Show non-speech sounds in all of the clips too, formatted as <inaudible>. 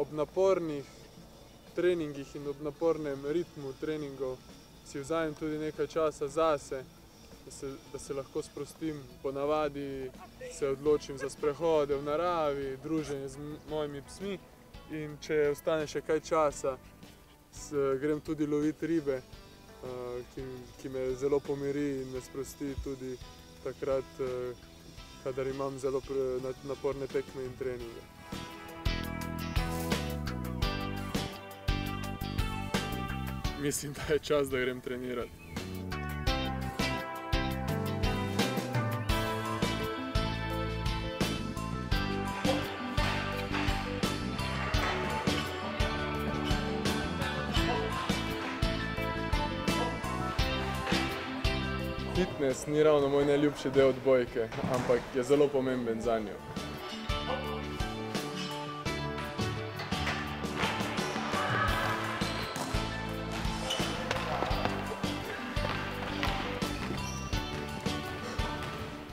ob napornih treningih in ob napornem ritmu treningov si vzamem tudi nekaj časa zase, da se, da se lahko sprostim. Ponavadi se odločim za sprehode v naravi, druženje z mojimi psmi in če ostane še kaj časa, s, grem tudi loviti ribe, uh, ki, ki me zelo pomiri in me sprosti tudi takrat, uh, kadar imam zelo naporne tekme in treninge. <laughs> Mislim, da je čas, da grem trenirati. Fitnes ni ravno moj najljubši del odbojke, ampak je zelo pomemben zanjo.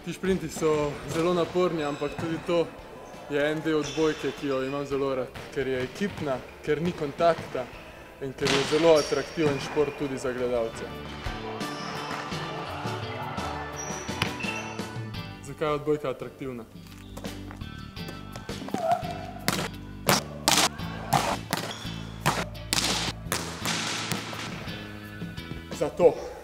Ti šprinti so zelo naporni, ampak tudi to je en del odbojke, ki jo imam zelo rad, ker je ekipna, ker ni kontakta in ker je zelo atraktiven šport tudi za gledalce. Zakaj je odbojka atraktivna? Zato.